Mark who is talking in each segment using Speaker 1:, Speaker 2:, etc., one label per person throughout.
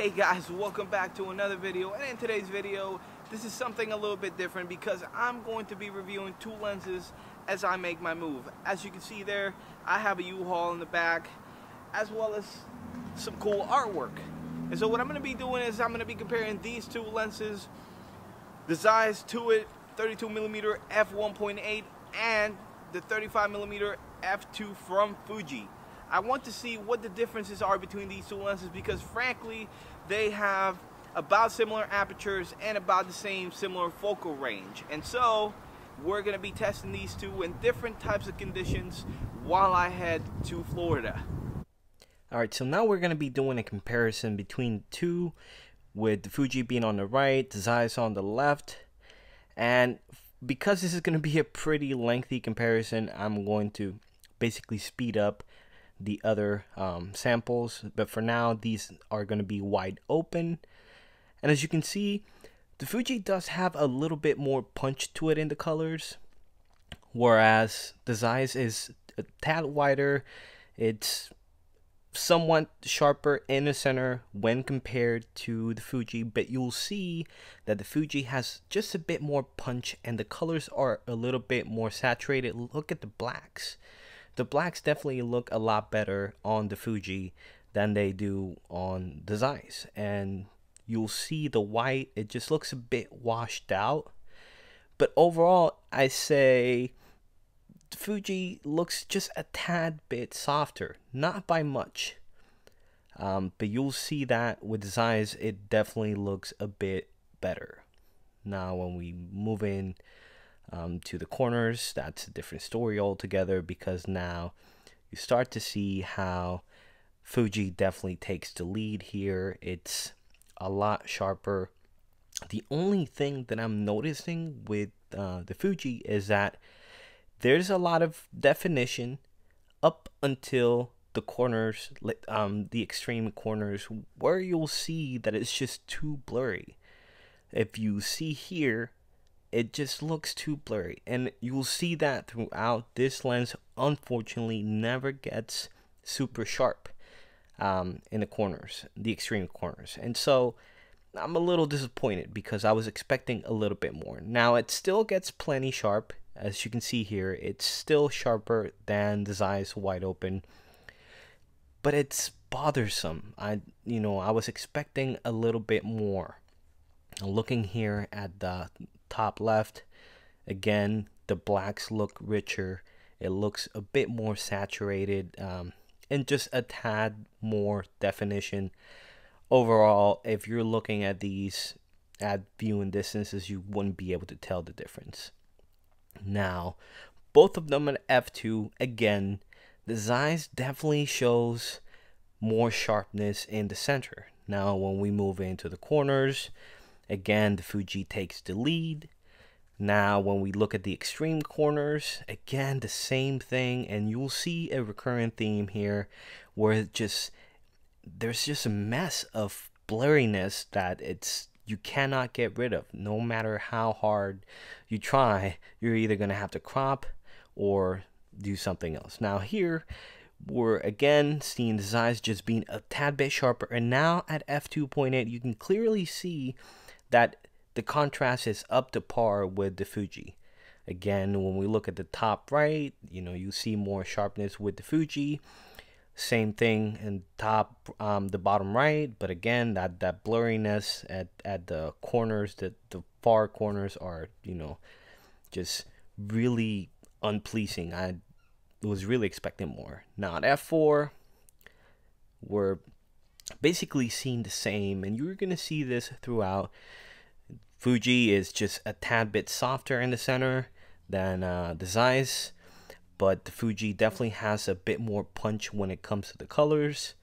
Speaker 1: Hey guys, welcome back to another video and in today's video this is something a little bit different because I'm going to be reviewing two lenses as I make my move. As you can see there, I have a U-Haul in the back as well as some cool artwork. And so what I'm going to be doing is I'm going to be comparing these two lenses, the Zeiss Touit 32mm f1.8 and the 35mm f2 from Fuji. I want to see what the differences are between these two lenses because frankly they have about similar apertures and about the same similar focal range and so we're going to be testing these two in different types of conditions while I head to Florida.
Speaker 2: Alright, so now we're going to be doing a comparison between two with the Fuji being on the right, the Zeiss on the left and because this is going to be a pretty lengthy comparison I'm going to basically speed up the other um, samples. But for now, these are going to be wide open. And as you can see, the Fuji does have a little bit more punch to it in the colors. Whereas the Zeiss is a tad wider. It's somewhat sharper in the center when compared to the Fuji, but you'll see that the Fuji has just a bit more punch and the colors are a little bit more saturated. Look at the blacks the blacks definitely look a lot better on the Fuji than they do on the Zeiss. And you'll see the white, it just looks a bit washed out. But overall, I say the Fuji looks just a tad bit softer, not by much. Um, but you'll see that with the Zeiss, it definitely looks a bit better. Now, when we move in um, to the corners. That's a different story altogether because now you start to see how Fuji definitely takes the lead here. It's a lot sharper. The only thing that I'm noticing with uh, the Fuji is that there's a lot of definition up until the corners, um, the extreme corners, where you'll see that it's just too blurry. If you see here, it just looks too blurry. And you'll see that throughout this lens unfortunately never gets super sharp um, in the corners the extreme corners. And so I'm a little disappointed because I was expecting a little bit more. Now it still gets plenty sharp. As you can see here it's still sharper than the Zeiss wide open. But it's bothersome. I you know I was expecting a little bit more. Looking here at the top left. Again, the blacks look richer. It looks a bit more saturated um, and just a tad more definition. Overall, if you're looking at these at viewing distances, you wouldn't be able to tell the difference. Now, both of them at f2, again, the Zeiss definitely shows more sharpness in the center. Now, when we move into the corners, Again, the Fuji takes the lead. Now, when we look at the extreme corners, again, the same thing, and you'll see a recurrent theme here where it just there's just a mess of blurriness that it's you cannot get rid of. No matter how hard you try, you're either going to have to crop or do something else. Now, here we're again seeing the Zeiss just being a tad bit sharper, and now at f2.8, you can clearly see that the contrast is up to par with the Fuji. Again, when we look at the top right, you know, you see more sharpness with the Fuji. Same thing in top, um, the bottom right, but again, that that blurriness at at the corners, the the far corners are, you know, just really unpleasing. I was really expecting more. Now at f4, we're basically seen the same, and you're gonna see this throughout. Fuji is just a tad bit softer in the center than uh, the Zeiss, but the Fuji definitely has a bit more punch when it comes to the colors.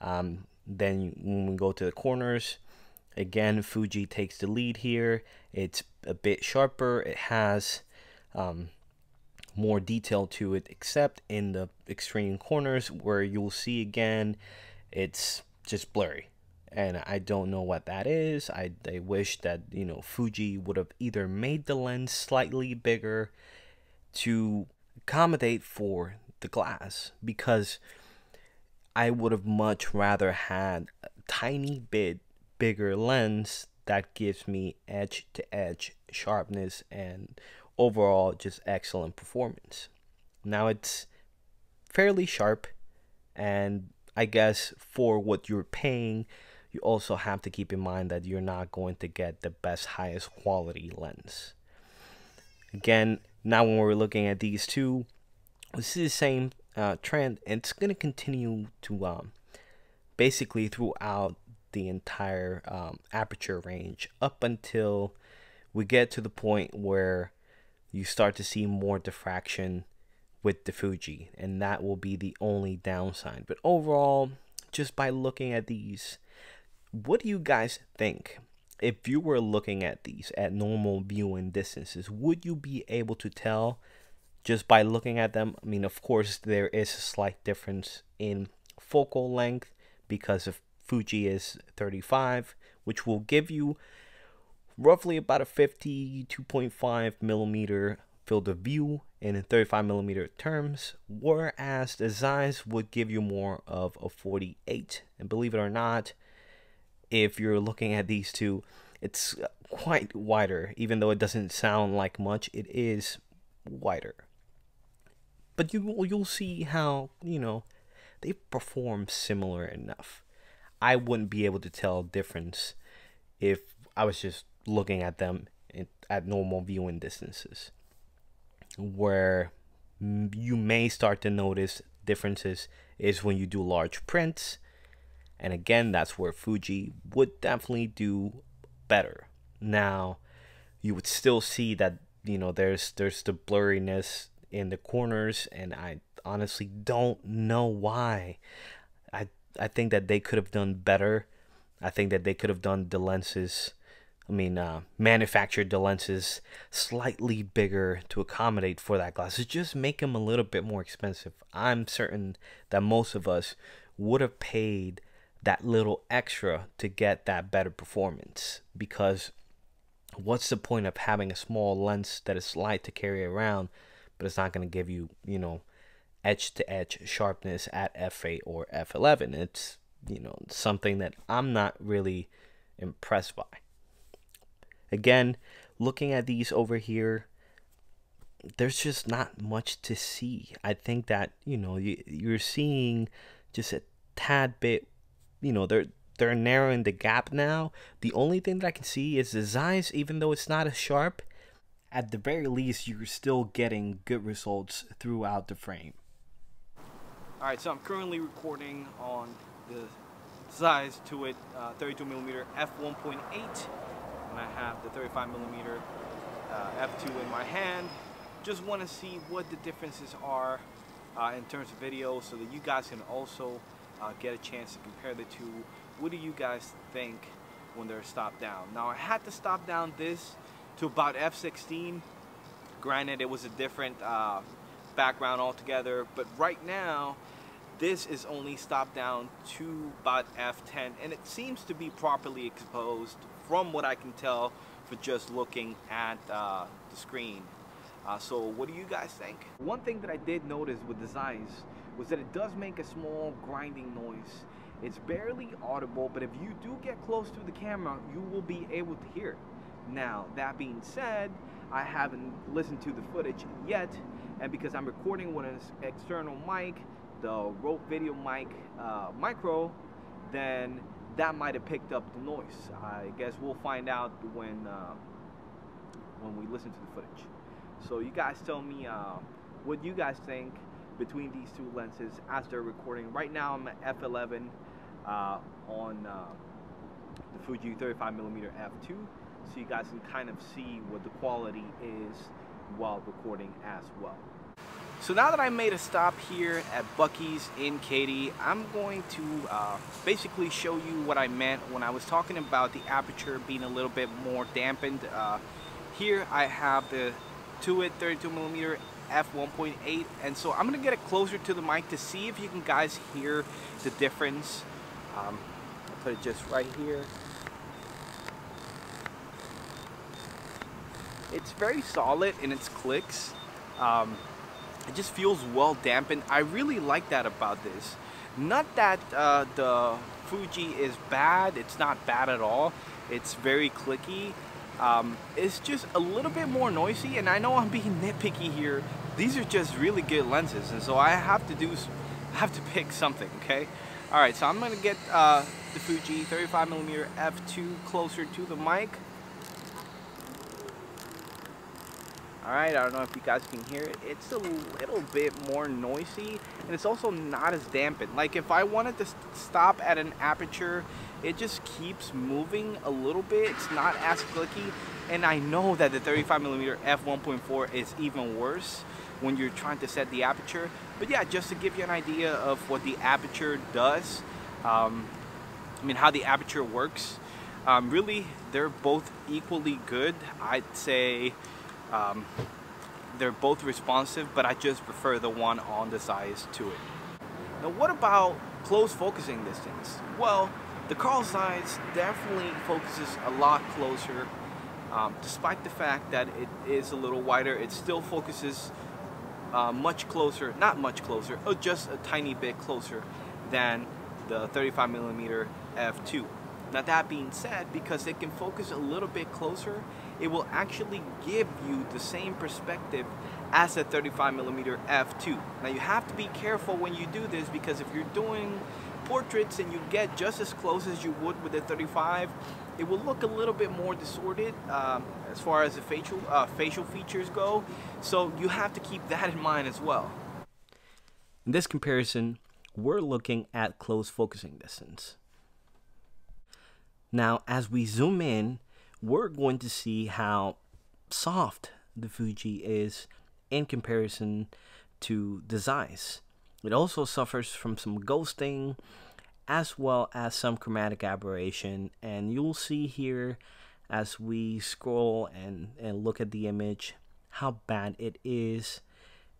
Speaker 2: Um, then when we go to the corners, again, Fuji takes the lead here. It's a bit sharper. It has um, more detail to it, except in the extreme corners where you'll see again, it's just blurry and I don't know what that is. I, I wish that you know Fuji would have either made the lens slightly bigger to accommodate for the glass because I would have much rather had a tiny bit bigger lens that gives me edge to edge sharpness and overall just excellent performance. Now it's fairly sharp and I guess for what you're paying, you also have to keep in mind that you're not going to get the best highest quality lens. Again, now when we're looking at these two, this is the same uh, trend and it's going to continue to um, basically throughout the entire um, aperture range up until we get to the point where you start to see more diffraction with the Fuji, and that will be the only downside. But overall, just by looking at these, what do you guys think? If you were looking at these at normal viewing distances, would you be able to tell just by looking at them? I mean, of course, there is a slight difference in focal length because of Fuji is 35, which will give you roughly about a 52.5 millimeter field of view in 35 millimeter terms, whereas the would give you more of a 48. And believe it or not, if you're looking at these two, it's quite wider, even though it doesn't sound like much, it is wider. But you you'll see how you know they perform similar enough. I wouldn't be able to tell difference if I was just looking at them at normal viewing distances where you may start to notice differences is when you do large prints. And again, that's where Fuji would definitely do better. Now, you would still see that, you know, there's there's the blurriness in the corners and I honestly don't know why. I I think that they could have done better. I think that they could have done the lenses I mean, uh, manufactured the lenses slightly bigger to accommodate for that glass. It just make them a little bit more expensive. I'm certain that most of us would have paid that little extra to get that better performance because what's the point of having a small lens that is light to carry around but it's not going to give you you know edge to edge sharpness at f8 or f11 it's you know something that i'm not really impressed by Again, looking at these over here, there's just not much to see. I think that, you know, you, you're seeing just a tad bit, you know, they're they're narrowing the gap now. The only thing that I can see is the Zeiss, even though it's not as sharp, at the very least, you're still getting good results throughout the frame.
Speaker 1: Alright, so I'm currently recording on the Zeiss Touit uh, 32mm f1.8 and I have the 35 millimeter uh, f2 in my hand. Just want to see what the differences are uh, in terms of video so that you guys can also uh, get a chance to compare the two. What do you guys think when they're stopped down? Now I had to stop down this to about f16. Granted it was a different uh, background altogether, but right now this is only stopped down to about f10 and it seems to be properly exposed from what I can tell for just looking at uh, the screen. Uh, so what do you guys think? One thing that I did notice with the Zeiss was that it does make a small grinding noise. It's barely audible, but if you do get close to the camera, you will be able to hear it. Now, that being said, I haven't listened to the footage yet, and because I'm recording with an external mic, the Rode Video Mic uh, Micro, then that might have picked up the noise. I guess we'll find out when uh, when we listen to the footage. So you guys tell me uh, what you guys think between these two lenses as they're recording. Right now I'm at f11 uh, on uh, the Fuji 35mm f2 so you guys can kind of see what the quality is while recording as well. So now that I made a stop here at Buc-ee's in Katy, I'm going to uh, basically show you what I meant when I was talking about the aperture being a little bit more dampened. Uh, here I have the Touit 32mm f1.8 and so I'm gonna get it closer to the mic to see if you can guys hear the difference. Um, I'll put it just right here. It's very solid in its clicks. Um, it just feels well dampened. I really like that about this. Not that uh, the Fuji is bad, it's not bad at all. It's very clicky. Um, it's just a little bit more noisy and I know I'm being nitpicky here. These are just really good lenses and so I have to do, have to pick something, okay? All right, so I'm gonna get uh, the Fuji 35mm f2 closer to the mic. Alright, I don't know if you guys can hear it. It's a little bit more noisy and it's also not as dampened. Like if I wanted to stop at an aperture, it just keeps moving a little bit. It's not as clicky. And I know that the 35mm f1.4 is even worse when you're trying to set the aperture. But yeah, just to give you an idea of what the aperture does, um, I mean how the aperture works, um, really they're both equally good. I'd say um, they're both responsive, but I just prefer the one on the Zeiss Touit. Now what about close focusing distance? Well, the Carl Zeiss definitely focuses a lot closer. Um, despite the fact that it is a little wider, it still focuses uh, much closer, not much closer, oh, just a tiny bit closer than the 35mm f2. Now that being said, because it can focus a little bit closer, it will actually give you the same perspective as a 35mm f2. Now you have to be careful when you do this because if you're doing portraits and you get just as close as you would with a 35, it will look a little bit more distorted um, as far as the facial, uh, facial features go. So you have to keep that in mind as well.
Speaker 2: In this comparison, we're looking at close focusing distance. Now, as we zoom in, we're going to see how soft the Fuji is in comparison to the Zeiss. It also suffers from some ghosting as well as some chromatic aberration and you'll see here as we scroll and, and look at the image how bad it is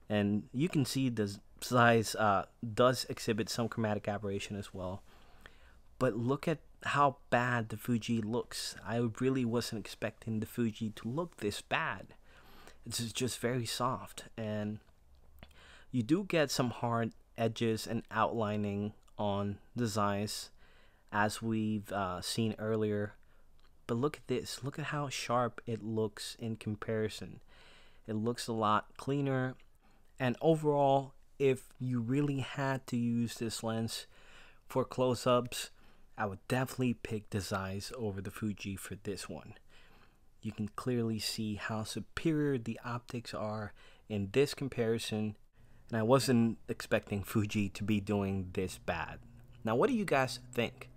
Speaker 2: and you can see the Zeiss uh, does exhibit some chromatic aberration as well but look at how bad the Fuji looks. I really wasn't expecting the Fuji to look this bad. It's just very soft and you do get some hard edges and outlining on Zeiss as we've uh, seen earlier. But look at this. Look at how sharp it looks in comparison. It looks a lot cleaner. And overall, if you really had to use this lens for close-ups, I would definitely pick the Zeiss over the Fuji for this one. You can clearly see how superior the optics are in this comparison and I wasn't expecting Fuji to be doing this bad. Now what do you guys think?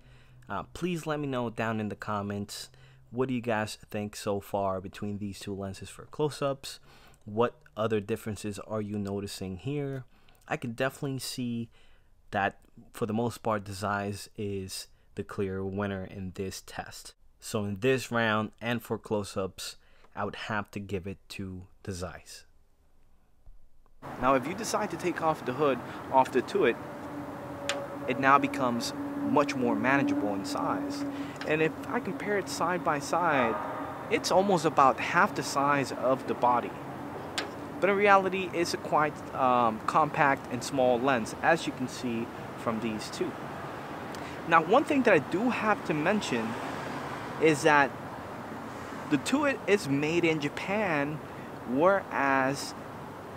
Speaker 2: Uh, please let me know down in the comments what do you guys think so far between these two lenses for close-ups? What other differences are you noticing here? I can definitely see that for the most part the Zeiss is the clear winner in this test. So in this round and for close-ups, I would have to give it to the Zeiss.
Speaker 1: Now if you decide to take off the hood off the Touit, it now becomes much more manageable in size. And if I compare it side by side, it's almost about half the size of the body. But in reality, it's a quite um, compact and small lens, as you can see from these two. Now, one thing that I do have to mention is that the Touit is made in Japan, whereas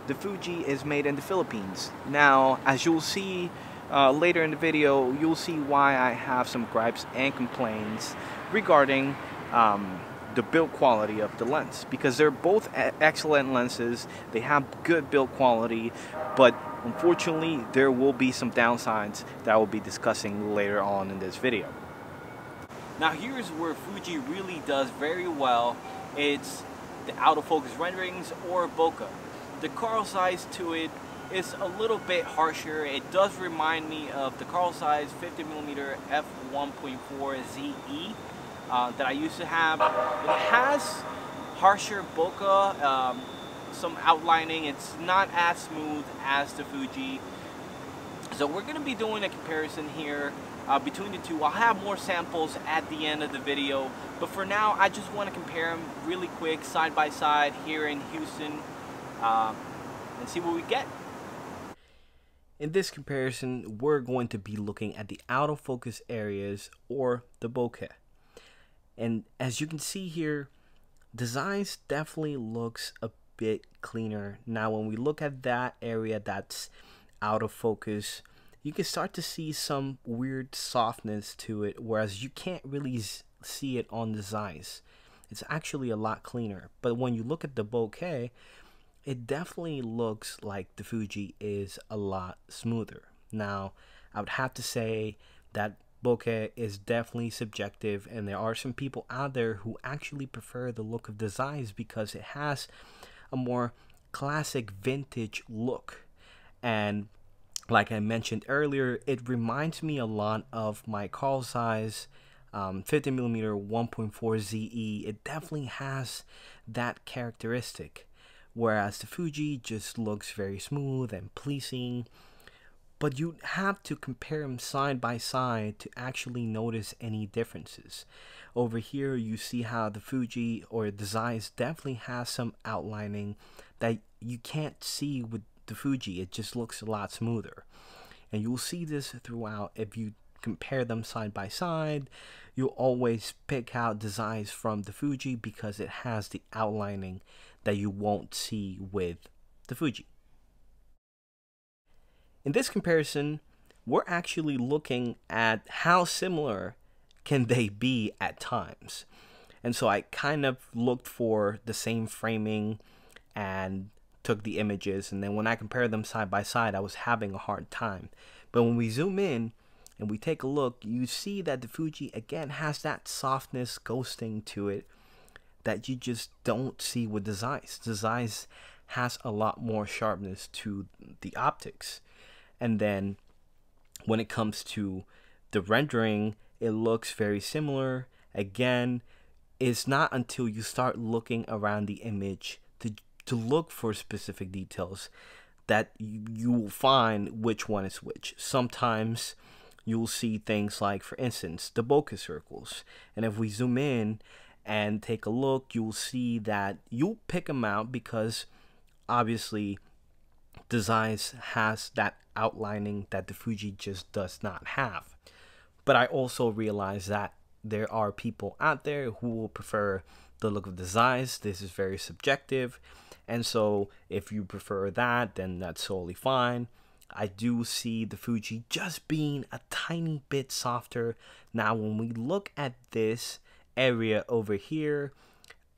Speaker 1: the Fuji is made in the Philippines. Now, as you'll see uh, later in the video, you'll see why I have some gripes and complaints regarding um, the build quality of the lens because they're both excellent lenses they have good build quality but unfortunately there will be some downsides that I will be discussing later on in this video. Now here's where Fuji really does very well. It's the out of focus renderings or bokeh. The Carl Zeiss Touit is a little bit harsher. It does remind me of the Carl Zeiss 50mm f1.4 ZE uh, that I used to have. It has harsher bokeh, um, some outlining. It's not as smooth as the Fuji. So we're going to be doing a comparison here uh, between the two. I'll have more samples at the end of the video. But for now, I just want to compare them really quick, side by side, here in Houston. Uh, and see what we get.
Speaker 2: In this comparison, we're going to be looking at the out of focus areas or the bokeh. And as you can see here, the Zeiss definitely looks a bit cleaner. Now when we look at that area that's out of focus, you can start to see some weird softness to it, whereas you can't really see it on the Zeiss. It's actually a lot cleaner. But when you look at the bokeh, it definitely looks like the Fuji is a lot smoother. Now, I would have to say that bokeh is definitely subjective, and there are some people out there who actually prefer the look of the Zeiss because it has a more classic vintage look. And like I mentioned earlier, it reminds me a lot of my Carl Zeiss um, 50mm 1.4 ZE. It definitely has that characteristic whereas the Fuji just looks very smooth and pleasing. But you have to compare them side by side to actually notice any differences. Over here, you see how the Fuji or the Zeiss definitely has some outlining that you can't see with the Fuji. It just looks a lot smoother. And you'll see this throughout if you compare them side by side. You'll always pick out the Zeiss from the Fuji because it has the outlining that you won't see with the Fuji. In this comparison, we're actually looking at how similar can they be at times. And so I kind of looked for the same framing and took the images and then when I compared them side by side I was having a hard time. But when we zoom in and we take a look, you see that the Fuji again has that softness ghosting to it that you just don't see with the Zeiss. The Zeiss has a lot more sharpness to the optics. And then when it comes to the rendering, it looks very similar. Again, it's not until you start looking around the image to, to look for specific details that you, will find which one is which. Sometimes you'll see things like, for instance, the bokeh circles. And if we zoom in and take a look, you'll see that you'll pick them out because obviously Zeiss has that outlining that the Fuji just does not have. But I also realize that there are people out there who will prefer the look of the Zeiss. This is very subjective. And so if you prefer that, then that's totally fine. I do see the Fuji just being a tiny bit softer. Now, when we look at this, area over here,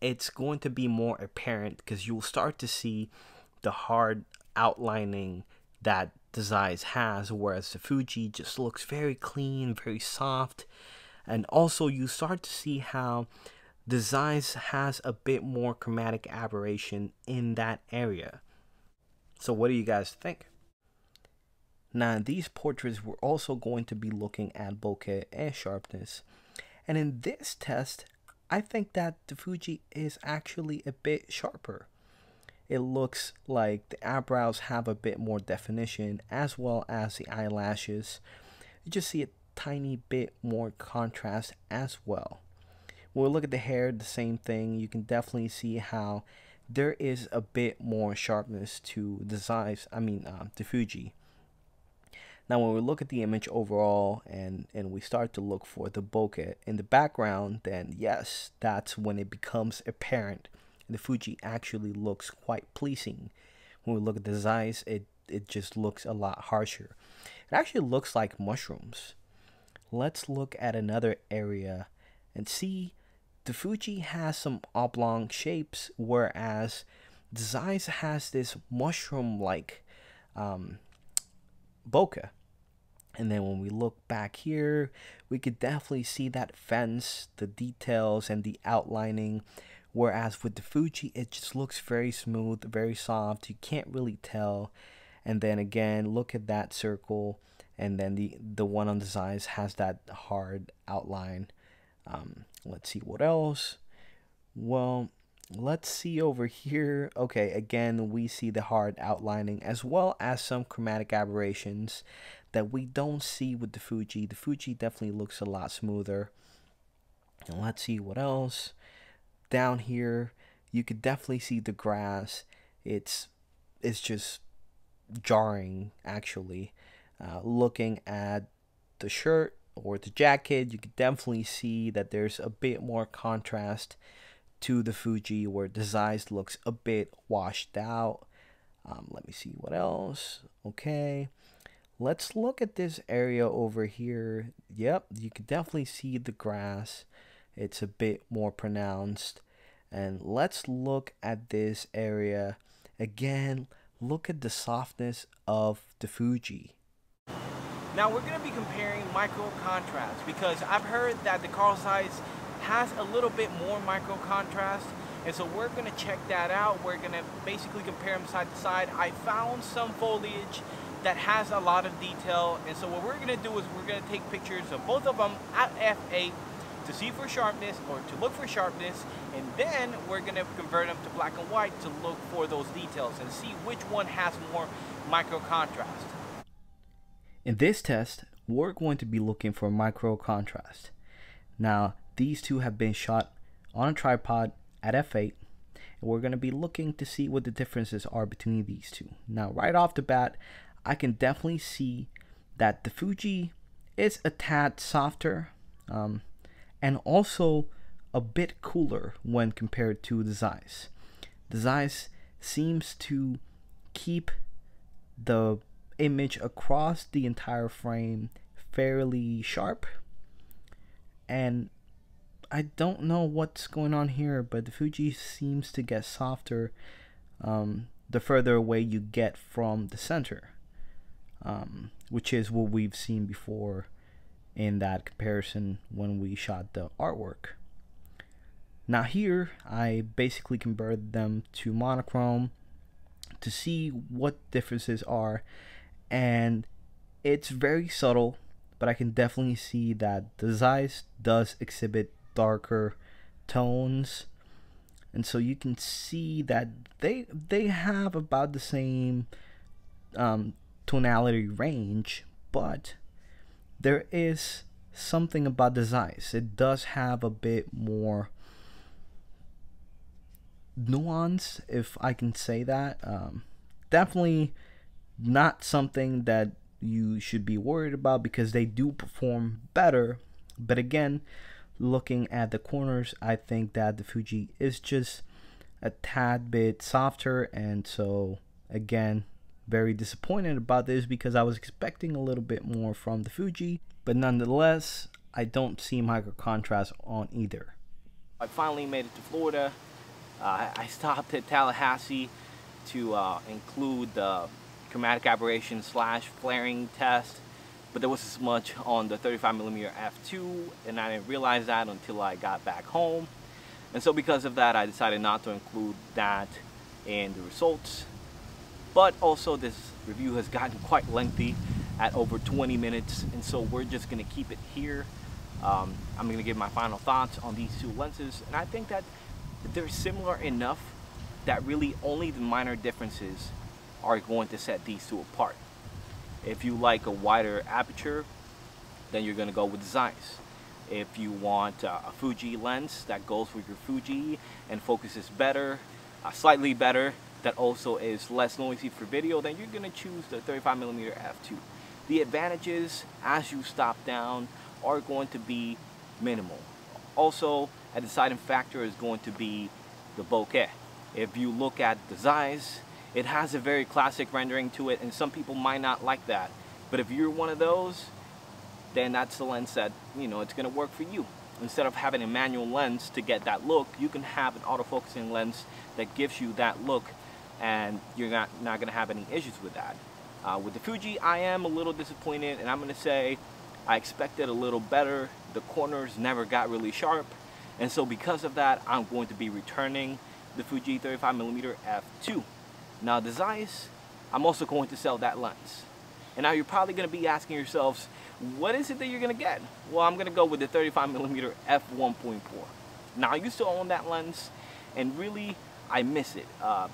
Speaker 2: it's going to be more apparent because you'll start to see the hard outlining that Zeiss has, whereas the Fuji just looks very clean, very soft. And also you start to see how Zeiss has a bit more chromatic aberration in that area. So what do you guys think? Now, in these portraits, we're also going to be looking at bokeh and sharpness. And in this test, I think that the Fuji is actually a bit sharper. It looks like the eyebrows have a bit more definition as well as the eyelashes. You just see a tiny bit more contrast as well. When we look at the hair, the same thing. You can definitely see how there is a bit more sharpness to the Zeiss, I mean, uh, the Fuji. Now, when we look at the image overall and, and we start to look for the bokeh in the background, then yes, that's when it becomes apparent. The Fuji actually looks quite pleasing. When we look at the Zeiss, it, it just looks a lot harsher. It actually looks like mushrooms. Let's look at another area and see the Fuji has some oblong shapes, whereas the Zeiss has this mushroom-like um, bokeh. And then when we look back here, we could definitely see that fence, the details, and the outlining. Whereas with the Fuji, it just looks very smooth, very soft. You can't really tell. And then again, look at that circle. And then the, the one on the Zeiss has that hard outline. Um, let's see what else. Well, let's see over here. Okay, again, we see the hard outlining as well as some chromatic aberrations that we don't see with the Fuji. The Fuji definitely looks a lot smoother. And let's see what else. Down here, you could definitely see the grass. It's it's just jarring actually. Uh, looking at the shirt or the jacket, you could definitely see that there's a bit more contrast to the Fuji where the Zeiss looks a bit washed out. Um, let me see what else. Okay. Let's look at this area over here. Yep, you can definitely see the grass. It's a bit more pronounced. And let's look at this area. Again, look at the softness of the Fuji.
Speaker 1: Now we're going to be comparing micro contrast because I've heard that the Carl Zeiss has a little bit more micro contrast and so we're going to check that out. We're going to basically compare them side to side. I found some foliage that has a lot of detail and so what we're going to do is we're going to take pictures of both of them at f8 to see for sharpness or to look for sharpness and then we're going to convert them to black and white to look for those details and see which one has more micro contrast.
Speaker 2: In this test, we're going to be looking for micro contrast. Now, these two have been shot on a tripod at f8 and we're going to be looking to see what the differences are between these two. Now, right off the bat, I can definitely see that the Fuji is a tad softer. Um, and also a bit cooler when compared to the Zeiss. The Zeiss seems to keep the image across the entire frame fairly sharp and I don't know what's going on here but the Fuji seems to get softer um, the further away you get from the center um, which is what we've seen before in that comparison when we shot the artwork. Now here, I basically converted them to monochrome to see what differences are and it's very subtle but I can definitely see that the Zeiss does exhibit darker tones and so you can see that they they have about the same um, tonality range but there is something about the Zeiss. It does have a bit more nuance, if I can say that. Um, definitely not something that you should be worried about because they do perform better. But again, looking at the corners, I think that the Fuji is just a tad bit softer, and so again, very disappointed about this because I was expecting a little bit more from the Fuji, but nonetheless, I don't see micro contrast on either.
Speaker 1: I finally made it to Florida. Uh, I stopped at Tallahassee to uh, include the chromatic aberration slash flaring test, but there wasn't much on the 35mm f2, and I didn't realize that until I got back home. And so because of that, I decided not to include that in the results but also this review has gotten quite lengthy at over 20 minutes and so we're just going to keep it here. Um, I'm going to give my final thoughts on these two lenses and I think that they're similar enough that really only the minor differences are going to set these two apart. If you like a wider aperture then you're going to go with Zeiss if you want uh, a Fuji lens that goes with your Fuji and focuses better uh, slightly better that also is less noisy for video, then you're gonna choose the 35mm f2. The advantages as you stop down are going to be minimal. Also, a deciding factor is going to be the bokeh. If you look at the Zeiss, it has a very classic rendering to it and some people might not like that. But if you're one of those, then that's the lens that, you know, it's gonna work for you. Instead of having a manual lens to get that look, you can have an autofocusing lens that gives you that look and you're not, not going to have any issues with that. Uh, with the Fuji, I am a little disappointed, and I'm going to say I expected a little better. The corners never got really sharp, and so because of that, I'm going to be returning the Fuji 35mm f2. Now the Zeiss, I'm also going to sell that lens. And now you're probably going to be asking yourselves, what is it that you're going to get? Well, I'm going to go with the 35mm f1.4. Now I used to own that lens, and really, I miss it. Uh,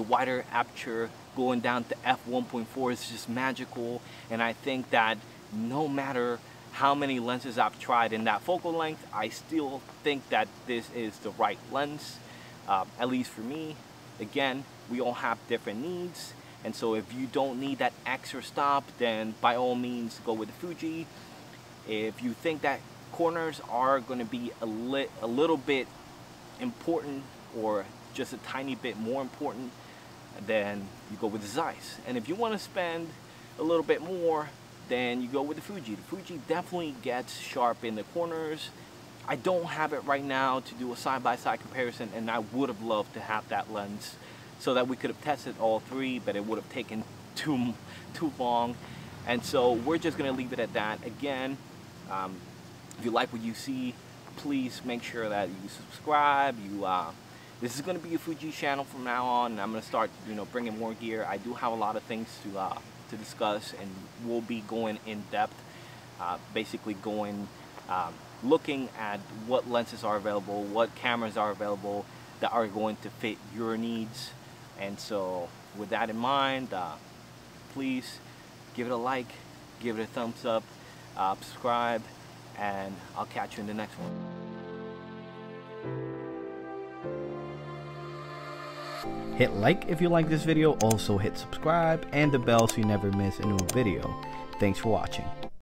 Speaker 1: the wider aperture going down to f1.4 is just magical. And I think that no matter how many lenses I've tried in that focal length I still think that this is the right lens uh, at least for me. Again we all have different needs.
Speaker 2: And so if you don't need that extra stop, then by all means go with the Fuji. If you think that corners are going to be a, li a little bit important or just a tiny bit more important, then you go with the Zeiss. And if you want to spend a little bit more, then you go with the Fuji. The Fuji definitely gets sharp in the corners. I don't have it right now to do a side-by-side -side comparison and I would have loved to have that lens so that we could have tested all three, but it would have taken too, too long. And so we're just gonna leave it at that. Again, um, if you like what you see, please make sure that you subscribe. You, uh, this is gonna be a Fuji channel from now on, and I'm gonna start, you know, bringing more gear. I do have a lot of things to uh, to discuss, and we'll be going in depth, uh, basically going, um, looking at what lenses are available, what cameras are available that are going to fit your needs. And so with that in mind, uh, please give it a like, give it a thumbs up, uh, subscribe, and I'll catch you in the next one. Hit like if you like this video, also hit subscribe and the bell so you never miss a new video. Thanks for watching.